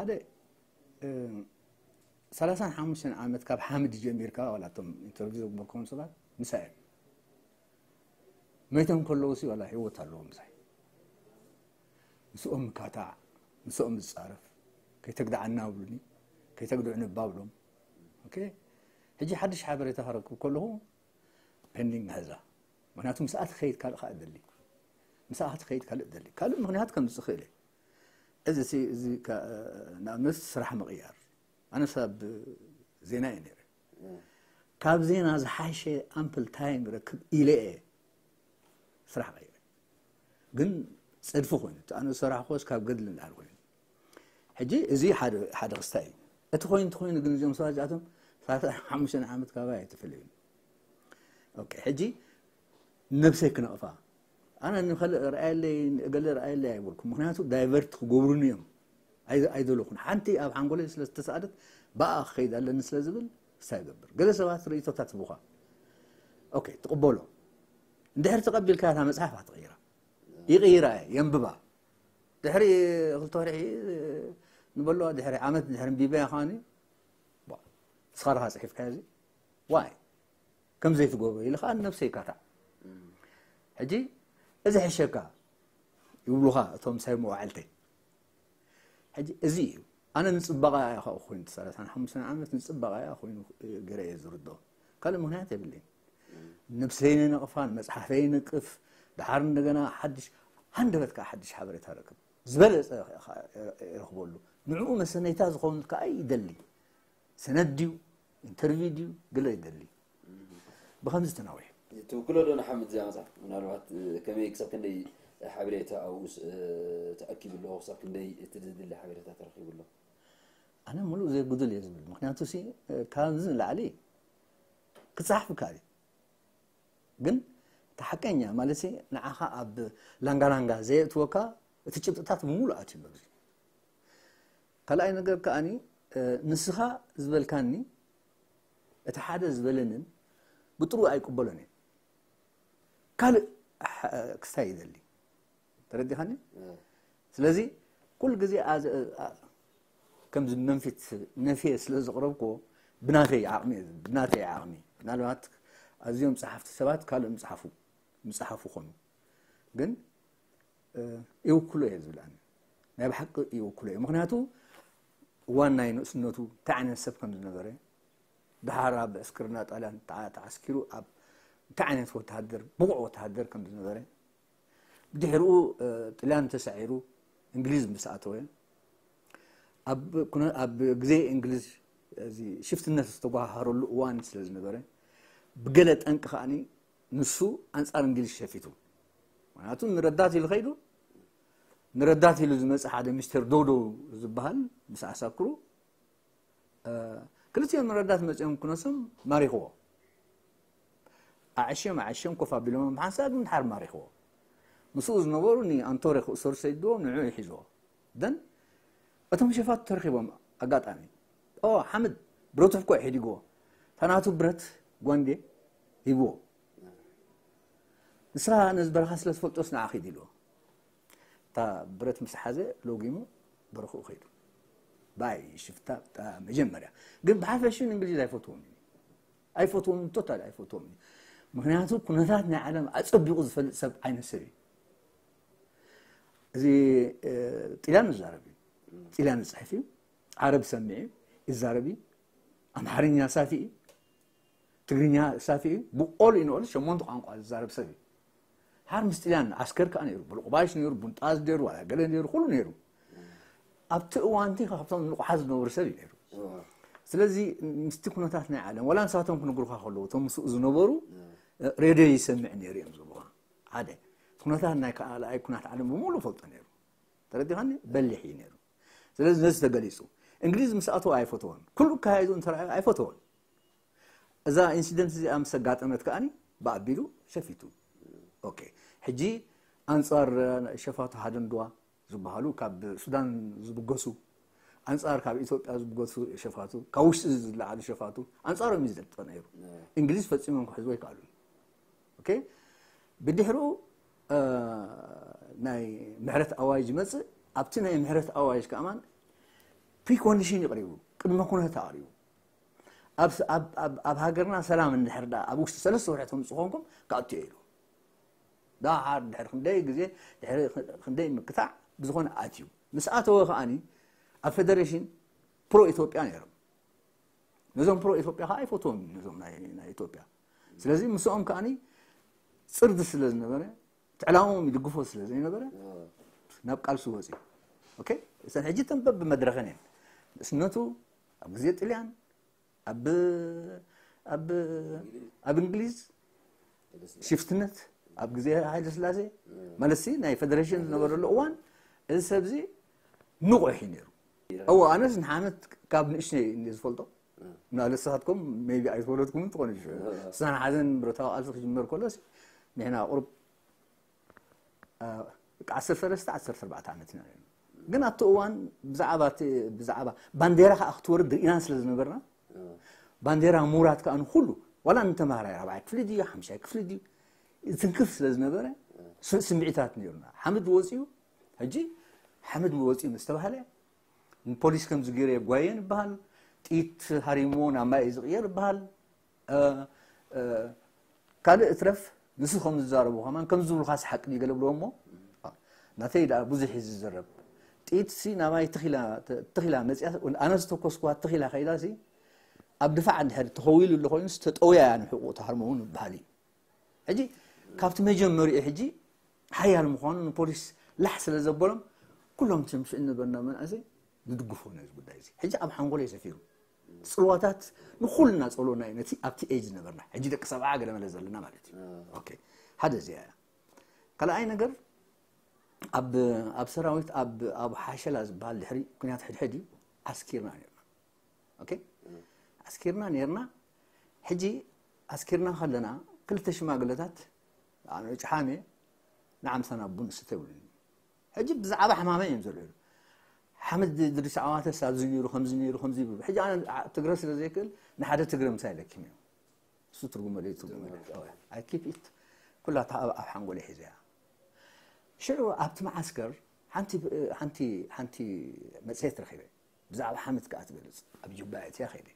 ሓደ ሰላሳን ሓሙሽተን ዓመት ካብ ሓመድ ጀሚርካ ዋላ እቶም ኢንተርቪው ዘግበርኩም ሰባት ምሳ እዮም መይቶም ከለዉ ሲ ዋላ ሂወት ኣለዎ ምሳይ ምስኦም ምካታዕ ምስኦም ዝፃረፍ ከይተግዳዓና ብሉኒ ከይተግድዑ ንባብሎም ሕጂ ሓድሽ ሓበሬታ ክረክብ ከለኹ ፔንዲንግ ናዛ ምክንያቱ ምስኣ ትኸይድ ካልእ ከዓ ደሊ ምስኣ ትኸይድ ካልእ ደሊ ካልእ ምክንያት ከም ዝኽእል እየ እዚ እዚ ንኣብነት ስራሕ ምቕያር ኣነ ሰብ ዜና እየ ነይረ ካብ ዜና ዝሓሸ ኣምፕል ታይም ረክብ ኢለ እየ ስራሕ ቀይረ ግን ፅድፊ ኮይኑ ኣነ ዝሰራሕ ኮስ ካብ ገድሊ ንዳር ኮይኑ ሕጂ እዚ ሓደ ክስታ እዩ እቲ ኮይኑ እንተኮይኑ ግን እዚኦም ሰባት እዚኣቶም ሓሙሽተ ዓመት ካባ የተፈለዩ ሕጂ ነብሰይ ክነቕፋ أنا نخل رأي رأيلي قال لي رأي رأيلي أيبولكم مهناتو دايفرت قبرني يوم أيد لكم حنتي أب عنقول إسلا تساعدت بقى خيد على لنا زبل سايقبر قال سبعة ريتو تتبوخا أوكي تقبله دحر تقبل كاتها تغيره مصحف هتغيرها يغيرها ينببها دحر قلتوري نقول له إيه، دهري عمت دهري بيبيا خاني صارها صحيف كازي واي كم زيت قوبي لخان نفسي كاتا حجي إذا ازحشكه يقولوها توم سيمو عالتي هجي ازي انا نصبغا يا اخوي انت صارت انا خمس سنوات نصبغا يا اخوي قرا يزردو قال من هات بلي نفسين نقفان مصحفين نقف دحار ندغنا حدش هندبتك حدش حبر تركب زبل يخبولو نعو مسنيتا زخون كاي دلي سنديو انترفيديو قلا يدلي بخمس تناوي ትውክሎ ዶ ንሓመድ ዝያመፃ ምናልባት ከመይ ክሳብ ክንደይ ሓበሬታ ኣብኡ ተኣኪቡ ኣለዎ ክሳብ ክንደይ እቲ ዝድለ ሓበሬታ ተረኪቡ ኣሎ ኣነ ሙሉእ ዘጉድል እየ ዝብል ምክንያቱ ሲ ካብዚ ላዕሊ ክፀሓፍ ካል እዩ ግን እቲ ሓቀኛ ማለት ንዓኻ ኣብ ላንጋላንጋ ዘየእትወካ እቲ ጭብጥታት ሙሉእ ኣትዩ ሎ ካልኣይ ነገር ከዓኒ ንስኻ ዝበልካኒ እቲ ሓደ ዝበለንን ብጥሩ ኣይቅበሎን እዩ ካል ክስታይ እዩ ዘሊ ተረዲኻኒ ስለዚ ኩሉ ግዜ ከምዚ መንፊት ነፍየ ስለ ዘቕረብክዎ ብናተይ ዓቕሚ ብናተይ ዓቕሚ ምናልባት ኣዝዮም ፀሓፍቲ ሰባት ካልእ ምፅሓፉ ምፅሓፉ ኮኑ ግን ይውክሎ እየ ዝብልኣኒ ናይ ብሓቂ ይውክሎ እዩ ምክንያቱ እዋን ናይ ንእስነቱ እንታይ ዓይነት ሰብ ከም ዝነበረ ድሓር ኣብ ዕስክርና ጣልያን ተዓስኪሩ ኣብ تعنت وتهدر بوع وتهدر كم ዝነበረ ብድሕሪኡ ጥልያን ተሳዒሩ እንግሊዝ ምስ ኣተወ ኣብ ግዜ እንግሊዝ እዚ ሽፍትነት ዝተጓሃረሉ እዋን ስለ ዝነበረ ብገለ ጠንቂ ከዓኒ ንሱ ኣንፃር እንግሊዝ ሸፊቱ ምክንያቱ ንረዳት ኢሉ ከይዱ ንረዳት ኢሉ ዝመፅእ ሓደ ሚስተር ዶዶው ዝበሃል ምስ ኣሳክሩ ክልቲኦም ንረዳት መፅኦም ኩነሶም ማሪኽዎ اعشم اعشم كفا بلوم بحنساد من حر ماريخو مسوز ان انتورخ اسر سيدو نعو يحزو دن اتم شفات ترخيبهم اغاطامي او حمد بروتف كو حيديغو تناتو برت غوندي هيبو ንስራ ነዚ በረኻ ስለ ዝፈልጦስ ንዓ ኸይድ ኢልዎ እታ ብረት ምስ ሓዘ ለጊሙ በረኽኡ ኸይዱ ባይ ሽፍታ መጀመርያ ግን ብሓፈሽን اي ኣይፈትዎም እዩ ኣይፈትዎም እንቶታል ኣይፈትዎም እዩ ምክንያቱ ኩነታት ናይ ዓለም ኣፀቢቑ ዝፈልጥ ሰብ ዓይነት ሰብ እዩ እዚ ጢላን ዝዛረብ እዩ ጢላን ዝፅሕፍ እዩ ዓረብ ሰሚዕ እዩ ይዛረብ እዩ ኣምሓርኛ ሳፊ እዩ ትግርኛ ሳፊ እዩ ብቆሉ እዩ ንበሉ ሸሞንተ ቋንቋ ዝዛረብ ሰብ እዩ ሓር ምስ ጢላን ኣስከር ከዓ ነይሩ ብልቁባሽ ነይሩ ቡንጣዝ ነይሩ ዋላ ገለ ነይሩ ኩሉ ነይሩ ኣብቲ እዋንቲ ካብቶም ንቑሓት ዝነበሩ ሰብ እዩ ነይሩ ስለዚ ምስቲ ኩነታት ናይ ዓለም ዋላ ንሳቶም ክንግሩካ ከለዉ እቶም ምስኡ ዝነበሩ ሬድዮ ይሰምዕ ነይሩ ዝብዋ ሓደ ኩነታት ናይ ካልኣይ ኩናት ዓለም ብምሉእ ፈልጦ ነይሩ ተረዲኻኒ በሊሕ እዩ ነይሩ ስለዚ ነዚ ተገሊፁ እንግሊዝ ምስ ኣተወ ኣይፈትዎን ኩሉ ካይዱ እንተረኣዩ ኣይፈትዎን እዛ ኢንሲደንት እዚኣ ምስ ኣጋጠመት ከዓኒ ብኣቢሉ ሸፊቱ ኦኬ ሕጂ ኣንፃር ሸፋቱ ሓደንድዋ ዝበሃሉ ካብ ሱዳን ዝብገሱ ኣንፃር ካብ ኢትዮጵያ ዝብገሱ ሸፋቱ ካብ ውሽጢ ዝለዓሉ ሸፋቱ ኣንፃሮም እዩ ዝደልጦ ነይሩ እንግሊዝ ፈፂሞም ክሕዝቦ ይከኣሉን ኦኬ ብድሕሪኡ ናይ ምሕረት ኣዋጅ ይመፅእ ኣብቲ ናይ ምሕረት ኣዋጅ ከዓማ ፕሪኮንዲሽን ይቕሪቡ ቅድመ ኩነት ኣቕሪቡ ኣብ ሃገርና ሰላም ንድሕር ኣብ ውሽጢ ሰለስተ ወርሒ ከምፅ ኮንኩም ካብእትዮ ኢሉ ዳሓር ድሕሪ ክንደይ ግዜ ድሕሪ ክንደይ ምክታዕ ብዝኾነ ኣትዩ ምስ ኣተወ ከዓኒ ኣብ ፌደሬሽን ፕሮ ኢትዮጵያ ነይሮም ነዞም ፕሮ ኢትዮጵያ ከዓ ኣይፈትዎም ነዞም ናይ ኢትዮጵያ ስለዚ ምስኦም ከዓኒ صرد سلز نبرة تعلمهم يدقفوا سلز أي نبرة نبقى على سوسي أوكي إذا حجيتهم باب مدرغنين سنتو أبو زيت إليان أب أب أب إنجليز شفتنت أب زي هاي السلازي مالسي ناي فدريشن نبرة الأوان السبزي نوع حينيرو أو أنا سن حامد كاب نشني اللي زفلتو من على صحتكم ميبي عايز بقول لكم تكونوا سنة عايزين بروتاو نحن قرب آه، عصر ثلاثة عصر أربعة عامتنا قنا الطوان بزعابة بزعابة بانديرا أختور الدرينانس لازم نبرنا بانديرا مورات كأنه كله ولا أنت مهرا يا ربعي كفلي دي حمشي كفلي دي تنكفس لازم نبرنا سمعتات نيرنا حمد وزيو هجي حمد وزيو مستبهلة البوليس كان زغيري بغاين بحال تيت هاريمون اما ازغير بحال آه آه كان اترف نسخهم الزاربو خمان كم زمل خاص حق لي قالوا لهم مو نتي لا بوزح الزرب تيت سي نما يتخيل تخيل مزيا انا استوكس كو تخيل خيدا سي عبد فع عند هر تخويل اللي خوين ستطويا يعني حقوق تحرمون بحالي اجي كافت مجمري اجي حي المخون البوليس لحس لزبولم كلهم تمشي انه برنامج ازي ندقفون هذا الشيء حجي ام حنقول يسفيرو ፅዋታት ንኩልና ፀልኦና እዩ ነቲ ኣብቲ ኤጅ ዝነበርና ሕጂ ደቂ ሰብዓ ገለመለ ዘለና ማለት እዩ ሓደ እዚኣ እያ ካልኣይ ነገር ኣብ ሰራዊት ኣብ ሓሸላ ዝበሃል ድሕሪ ኩናት ሕድሕድ እዩ ኣስኪርና ነርና ኣስኪርና ነርና ሕጂ ኣስኪርና ከለና ክልተ ሽማግለታት ጨሓመ ንዓምሳና ቡን ስተ ይብሉኒ ሕጂ ብዛዕባ ሕማመ እዮም ዘለዩ حمد دري ساعات ساعات زنير وخمس زنير وخمس زنير حج انا تقرا سيره زي كل نحدا تقرا مسائل كيمياء شو ترقم لي ترقم لي كيف ات كلها تعب احن قولي حزيها شعو ابت معسكر حنتي حنتي حنتي مسيت رخيبه بزعل حمد كات بلز ابي جبايت يا خيبه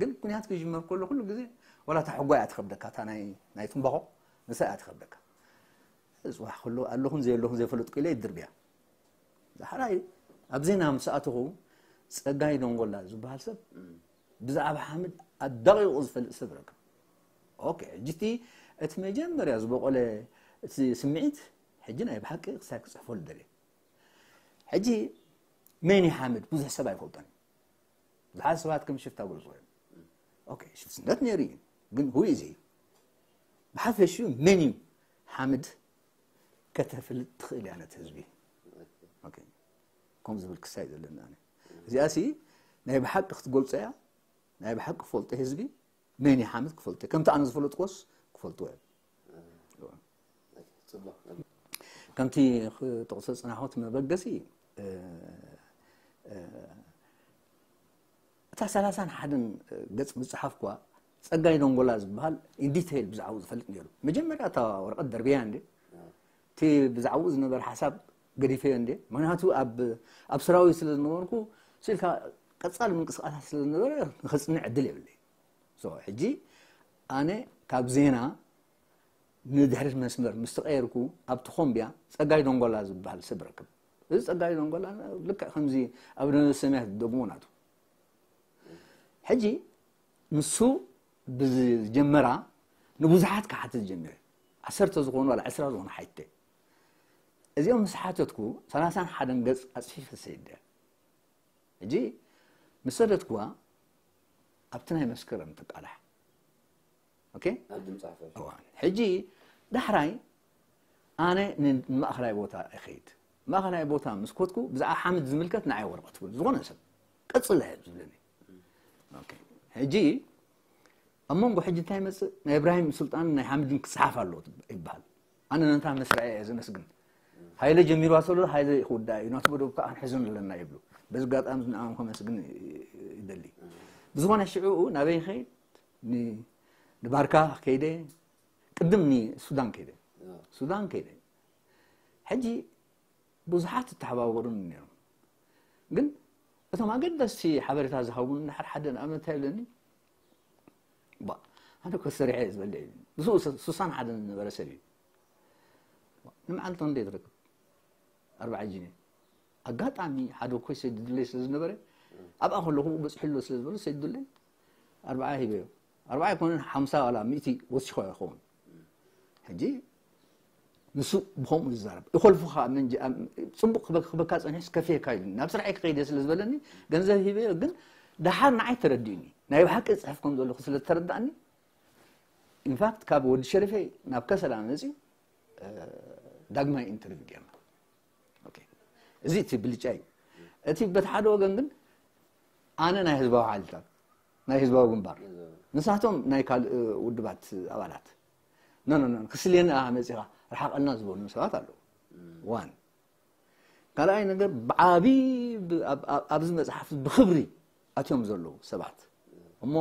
قلت كوني هاتك يجمر كله كله قزي ولا تحقوا يا تخبدك هات انا إيه؟ نايتم إيه بغو نساء تخبدك زوح خلو قال لهم زي لهم زي فلوت كيلي الدربيه زحراي أبزين هم سأته سأجاي نقول له زبال سب بزعب حامد الدقي وصف السبرك أوكي جتي أتمجن مري أزبوق ولا سمعت حجنا يبحك ساك صفول دري حجي ميني حامد بوز حسب أي فوتان بحال سبات كم شفت أول صغير أوكي شفت سندات نيري قل هو إزي بحال فشو ميني حامد كتف التخيل أنا تزبي أوكي ከም ዝብል ክሳይ ዘለና እዚኣ ሲ ናይ ብሓቂ ክትገልፆ እያ ናይ ብሓቂ ክፈልጦ ህዝቢ መን ሓመት ክፈልጦ ከምቲ ኣነ ዝፈለጥኮስ ክፈልጥዎ እየ ከምቲ ክጠቕሶ ፅናሖት መበገሲ እታ ሰላሳን ሓደን ገፅ ምፅሓፍ ኳ ፀጋይ ዶንጎላ ዝበሃል ኢንዲቴይል ብዛዕባኡ ዝፈልጥ ነይሩ መጀመርያ እታ ወረቐት ደርብያ እንደ እቲ ብዛዕባኡ ዝነበረ ሓሳብ ገዲፈዮ እንዴ ምክንያቱ ኣብ ስራዊ ስለ ዝነበርኩ ስኢልካ ቀፃል ምንቅስቃሳት ስለ ዝነበረ ንኸፅንዕ ዕድል የብለይ ሕጂ ኣነ ካብ ዜና ንድሕሪት መስመር ምስ ተቐየርኩ ኣብቲ ኮምብያ ፀጋይ ዶንጎላ ዝበሃል ሰብ ረክብ እዚ ፀጋይ ዶንጎላ ልክዕ ከምዚ ኣብ ሰማያት ደጉሞ ናቱ ሕጂ ንሱ ብዝጀመራ ንብዙሓት ክሓቲ ዝጀመረ ዓሰርተ ዝኾኑ ዋላ ዕስራ ዝኾኑ ሓይተ ازيوم سحاتتكو ثلاثان حدن قص اصحيف السيدة اجي مسردتكو ابتناي مسكر انتك على اوكي ادم صحفر اوان حجي دحراي انا من ماخلاي بوتا اخيت ماخلاي بوتا مسكوتكو بزع حامد زملكت نعي ورقتكو زغون اسم قصلها زلني اوكي حجي أمم بو حجي تايمس إبراهيم سلطان نحمد ينكسحف على اللوت إبهال أنا ننتهى من إسرائيل إذا نسقن هاي اللي جميل واصلوا هاي اللي خد داي ناس بدو كأن حزن لنا يبلو بس قط أمس نعم خمس جن يدلي بزمان الشعوب نبي خيد ن كيدة قدم السودان كيدة السودان كيدة حجي بزحات التحباب ورن نيرم جن بس ما قد بس شيء حبر تازه هون حر حدا أمن تعلني با هذا كسر عز بالله بس هو سوسان حدا نبرسري نمعن تندي تركب أربعة جنيه أقاطعني حد كوي سيد دلي سلز نبرة أبقى أقول هو بس حلو سلز بلو سيد دلي أربعة هي بيو أربعة يكون خمسة ولا مئتي وش خوي أخون حجي نسوق بهم الزرب فخا من جا صبق بكاس أنا كافية كايدن نفس رأيك قيد سلز بلني جنزة هي بيو جن دحر نعي ترديني نايب حق أصحفكم دول خسل تردعني إن فاكت كاب ود شرفي نابكسل أنا آه، نسي دقمة انترفيو እዚ እቲ ብልጫ እዩ እቲ በቲ ሓደ ወገን ግን ኣነ ናይ ህዝባዊ ሓይልታት ናይ ህዝባዊ ግንባር ንሳቶም ናይ ካልእ ውድባት ኣባላት ኖኖ ክስልየና መፂኻ ረሓቐልና ዝበሉ ሰባት ኣለዉ ዋን ካልኣይ ነገር ብዓብ ኣብዚ መፅሓፍ ብክብሪ ኣትዮም ዘለዉ ሰባት እሞ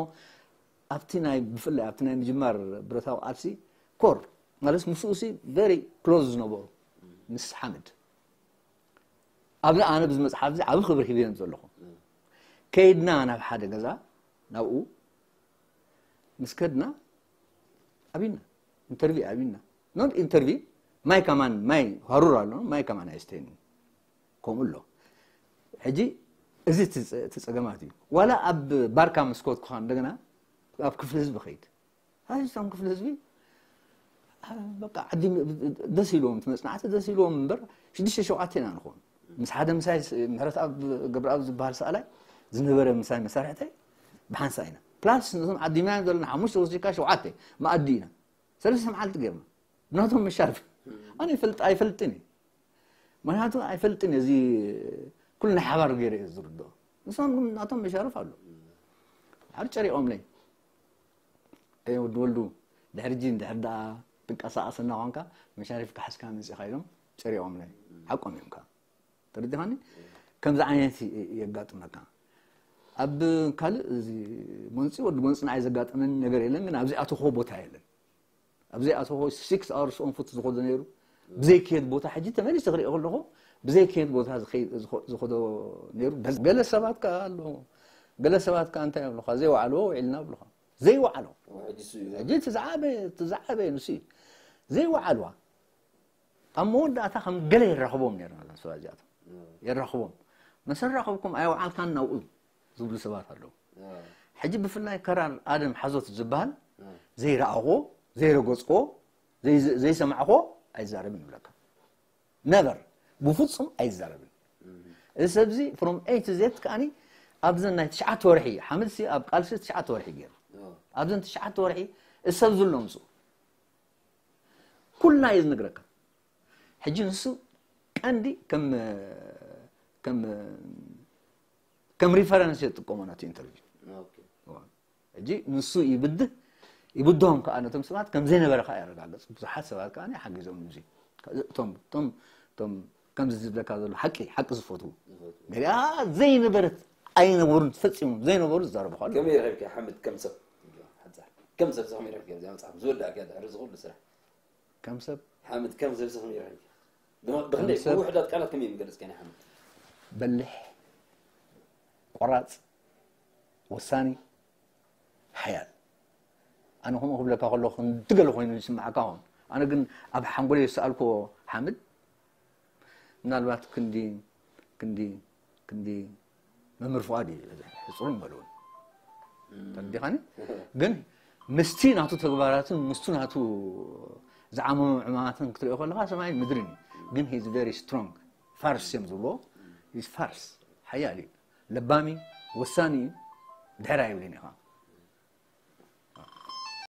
ኣብቲ ናይ ብፍላይ ኣብቲ ናይ ምጅማር ብረታዊ ቃልሲ ኮር ማለት ምስኡ ሲ ቨሪ ክሎዝ ዝነበሩ ምስ ሓምድ ኣብዛ ኣነ ብዚ መፅሓፍ እዚ ዓብ ክብሪ ሂብዮም ዘለኹ ከይድና ናብ ሓደ ገዛ ናብኡ ምስ ከድና ኣብና ኢንተርቪው ኣብና ኖት ኢንተርቪው ማይ ከማን ማይ ሃሩር ኣሎ ማይ ከማን ኣይስተይን ከምኡ ኣሎ ሕጂ እዚ እቲ ፀገማት እዩ ዋላ ኣብ ባርካ መስኮት ክኻ እንደገና ኣብ ክፍሊ ህዝቢ ከይድ ሃዚቶም ክፍሊ ህዝቢ በቃ ዓዲ ደስ ኢልዎም እቲ መፅናዕቲ ደስ ኢልዎም እምበር ሽዱሽተ ሸውዓተ ኢና ንኾኑ مس حدا مساي مهرت أب قبل أب زبهر سألة زنبرة مساي مسرحته بحنسا هنا بلانس نظام عدي ما يقول لنا حموش وزي كاش وعاتي ما أدينا سلسة معلت قيرنا نظام مش شارف أنا فلت أي فلتني ما نعطوا أي فلتني زي كلنا حبار غير الزرد نظام نظام مش شارف قالوا حرج شري أم لي أيه ودولدو دهر جين دهر دا بكاسا أصلا وانكا مش عارف كحس كان زي خيرهم شري أم لي حكم يمكن تردهاني كم زعينتي يقعد منك أب قال زي منسي ود منسي نعيز قعد من نجار إلين من أبزي أتوخو بوتا إلين أبزي أتوخو six hours on foot زخو دنيرو بزي كيد بوتا حجي تمالي سغري أقول لهو بزي كيد بوتا زخي زخو دنيرو بس بلا سبات قال لهو بلا سبات كان تاني بلوخا زي وعلو وعلنا بلوخا زي وعلو حجي تزعابي تزعابي نسي زي وعلو أمو دا تخم قلي رحبو منير على سواجاتو ይረኽቦም መስ ረኸብኩም ኣይውዓልካን ናብኡ ዝብሉ ሰባት ኣለዉ ሕጂ ብፍላይ ከራር ኣደም ሓዞት ዝበሃል ዘይረኣኾ ዘይረገፅኮ ዘይሰማዕኮ ኣይዛረብን ይብለካ ነበር ብፍፁም ኣይዛረብን እዚ ሰብዚ ፍሮም ኤይት ዜት ከዓኒ ኣብዘን ናይ ትሽዓተ ወርሒ ሲ ኣብ ቃልሲ ትሽዓተ ወርሒ ገይሩ ኣብዘን ትሽዓተ ወርሒ እዚ ሰብ ዘሎ ምስኡ ኩልና እዩ ዝንግረካ ሕጂ ንሱ ቀንዲ ከም ከም ከም ሪፈረንስ የጥቆሞ ናቱ ኢንተርቪው ሕጂ ንሱ ይብድህ ይብድሆም ከዓ ነቶም ሰባት ከምዘይነበረ ከዓ የረጋገፅ ብዙሓት ሰባት ከዓ ሓጊዞም እዚ እቶም እቶም እቶም ከምዚ ዝብለካ ዘሎ ሓቂ ሓቂ ዝፈትው ገሊኣ ዘይነበረት ኣይነበሩ ፈፂሙ ዘይነበሩ ዝዛረቡ ክእሉ ከመይ ረብካ ሓመድ ከም ሰብ ከም ሰብ ሰብ ከመይ ረብካ ዛ መፅሓፍ ዝወዳእካ ድሕሪ ዝኽእሉ ስራሕ ከም ሰብ ሓመድ ከም ሰብ ሰብ ከመይ ረብካ بلح ورات وساني حيال انا هم هبل باغلو خن دغل خوين نسمع كاون انا كن اب حنقول سألكو حمد من الوقت كندي كندي كندي ممر فؤادي يصرون ملون تنديقاني كن مستين هاتو تغبارات مستون زعموا عماتهم عماتن كتر اخوان لغا سمعين مدريني جيم هيز فيري سترونج فارس سيمزولو هيز فارس حيالي لبامي وساني دراي وليني ها